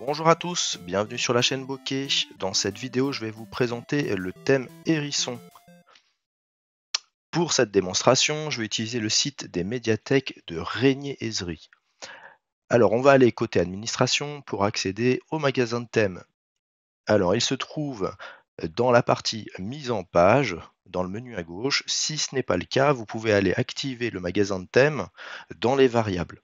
Bonjour à tous, bienvenue sur la chaîne Bokeh. Dans cette vidéo, je vais vous présenter le thème Hérisson. Pour cette démonstration, je vais utiliser le site des médiathèques de Régnier-Ezry. Alors, on va aller côté administration pour accéder au magasin de thèmes. Alors, il se trouve dans la partie mise en page, dans le menu à gauche. Si ce n'est pas le cas, vous pouvez aller activer le magasin de thèmes dans les variables.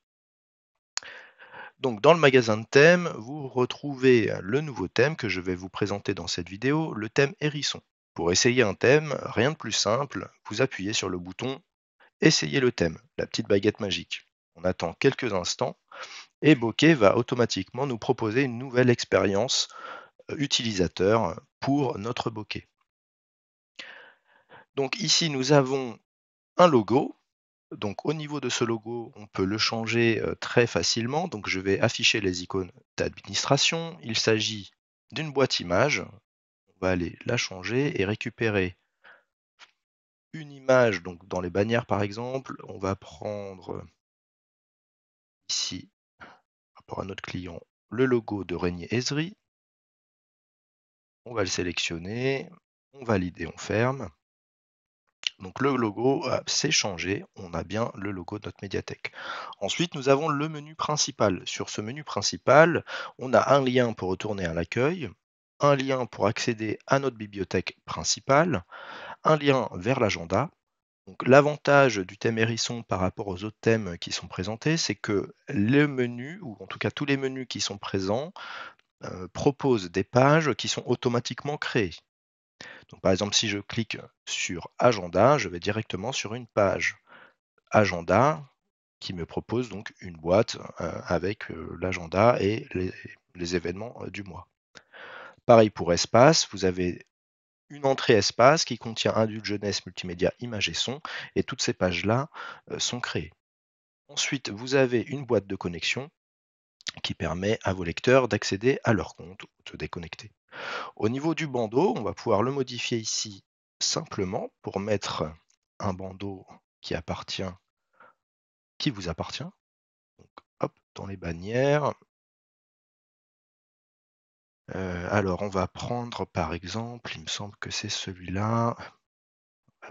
Donc dans le magasin de thèmes, vous retrouvez le nouveau thème que je vais vous présenter dans cette vidéo, le thème hérisson. Pour essayer un thème, rien de plus simple, vous appuyez sur le bouton Essayer le thème, la petite baguette magique. On attend quelques instants et Bokeh va automatiquement nous proposer une nouvelle expérience euh, utilisateur pour notre bokeh. Donc ici, nous avons un logo donc au niveau de ce logo, on peut le changer très facilement. Donc je vais afficher les icônes d'administration. Il s'agit d'une boîte image. On va aller la changer et récupérer une image. Donc dans les bannières par exemple, on va prendre ici, par rapport à notre client, le logo de Régnier Esri. On va le sélectionner, on valide et on ferme. Donc le logo s'est changé, on a bien le logo de notre médiathèque. Ensuite, nous avons le menu principal. Sur ce menu principal, on a un lien pour retourner à l'accueil, un lien pour accéder à notre bibliothèque principale, un lien vers l'agenda. L'avantage du thème hérisson par rapport aux autres thèmes qui sont présentés, c'est que le menu, ou en tout cas tous les menus qui sont présents, euh, proposent des pages qui sont automatiquement créées. Par exemple, si je clique sur Agenda, je vais directement sur une page Agenda qui me propose donc une boîte euh, avec euh, l'agenda et les, événements euh, du mois. Pareil pour Espace, vous avez une entrée espace qui contient adulte, jeunesse, multimédia, images et son, et toutes ces pages-là sont créées. Ensuite, vous avez une boîte de connexion qui permet à vos lecteurs d'accéder à leur compte ou de déconnecter. Au niveau du bandeau, on va pouvoir le modifier ici simplement pour mettre un bandeau qui appartient, qui vous appartient. Donc, hop, dans les bannières. Euh, alors, on va prendre par exemple, il me semble que c'est celui-là,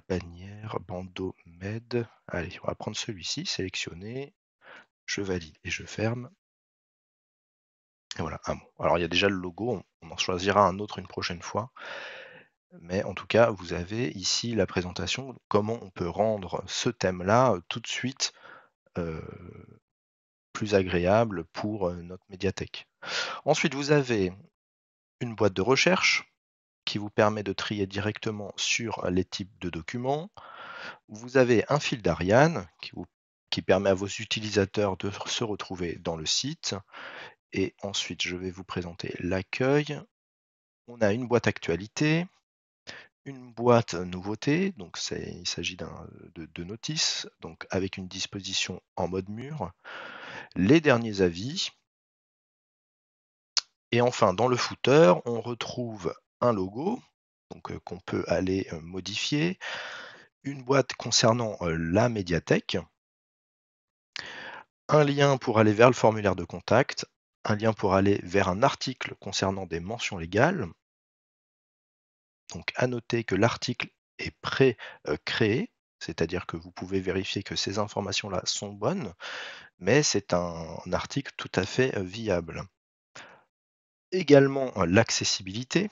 bannière, bandeau med. Allez, on va prendre celui-ci, sélectionner, je valide et je ferme. Alors il y a déjà le logo, on en choisira un autre une prochaine fois. Mais en tout cas, vous avez ici la présentation, comment on peut rendre ce thème-là euh, tout de suite euh, plus agréable pour euh, notre médiathèque. Ensuite, vous avez une boîte de recherche qui vous permet de trier directement sur les types de documents. Vous avez un fil d'Ariane qui permet à vos utilisateurs de se retrouver dans le site. Et ensuite, je vais vous présenter l'accueil. On a une boîte actualité, une boîte nouveauté, donc il s'agit de, de notices, donc avec une disposition en mode mur, les derniers avis. Et enfin, dans le footer, on retrouve un logo donc euh, qu'on peut aller euh, modifier, une boîte concernant euh, la médiathèque, un lien pour aller vers le formulaire de contact, un lien pour aller vers un article concernant des mentions légales. Donc à noter que l'article est pré-créé, c'est-à-dire que vous pouvez vérifier que ces informations-là sont bonnes, mais c'est un, article tout à fait euh, viable. Également l'accessibilité,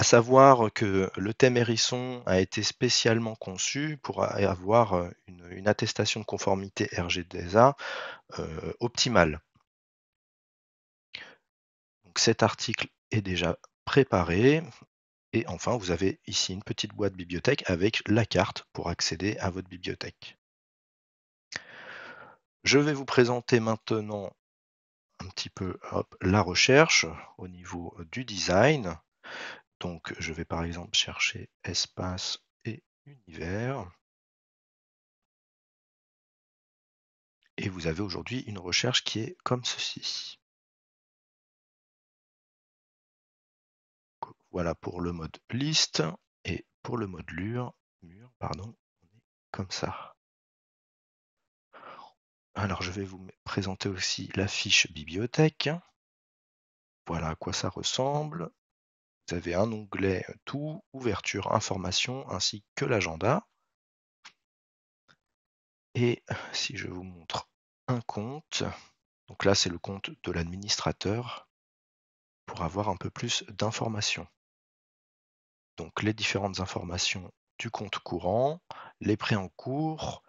à savoir que le thème hérisson a été spécialement conçu pour avoir euh, une, attestation de conformité RGDSA euh, optimale. Donc cet article est déjà préparé. Et enfin, vous avez ici une petite boîte bibliothèque avec la carte pour accéder à votre bibliothèque. Je vais vous présenter maintenant un petit peu la recherche au niveau du design. Donc, je vais par exemple chercher espace et univers. Et vous avez aujourd'hui une recherche qui est comme ceci. Voilà pour le mode liste et pour le mode mur, pardon, on est comme ça. Alors, je vais vous présenter aussi la fiche bibliothèque. Voilà à quoi ça ressemble. Vous avez un onglet Tout, Ouverture, Information, ainsi que l'agenda. Et si je vous montre un compte, donc là c'est le compte de l'administrateur, pour avoir un peu plus d'informations. Donc les différentes informations du compte courant, les prêts en cours,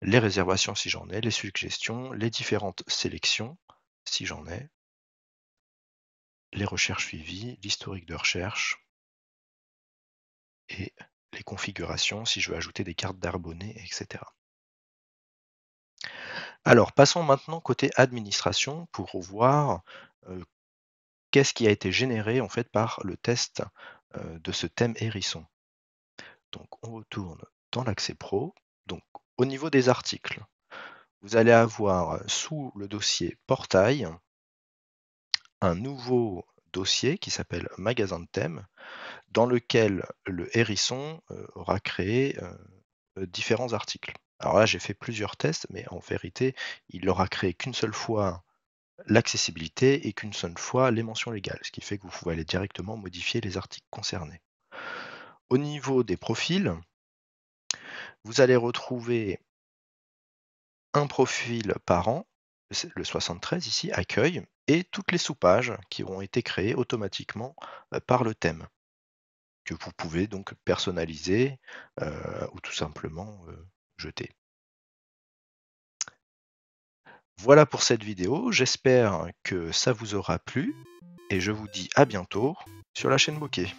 les réservations si j'en ai, les suggestions, les différentes sélections si j'en ai, les recherches suivies, l'historique de recherche et les configurations si je veux ajouter des cartes d'abonnés, etc. Alors, passons maintenant côté administration pour voir qu'est-ce qui a été généré en fait par le test de ce thème hérisson. Donc, on retourne dans l'accès pro. Donc, au niveau des articles, vous allez avoir sous le dossier portail un nouveau dossier qui s'appelle magasin de thème dans lequel le hérisson aura créé différents articles. Alors là, j'ai fait plusieurs tests, mais en vérité, il n'aura créé qu'une seule fois l'accessibilité et qu'une seule fois les mentions légales, ce qui fait que vous pouvez aller directement modifier les articles concernés. Au niveau des profils, vous allez retrouver un profil par an, le 73 ici, accueil, et toutes les sous-pages qui ont été créées automatiquement euh, par le thème, que vous pouvez donc personnaliser euh, ou tout simplement euh, jeter. Voilà pour cette vidéo, j'espère que ça vous aura plu et je vous dis à bientôt sur la chaîne Bokeh.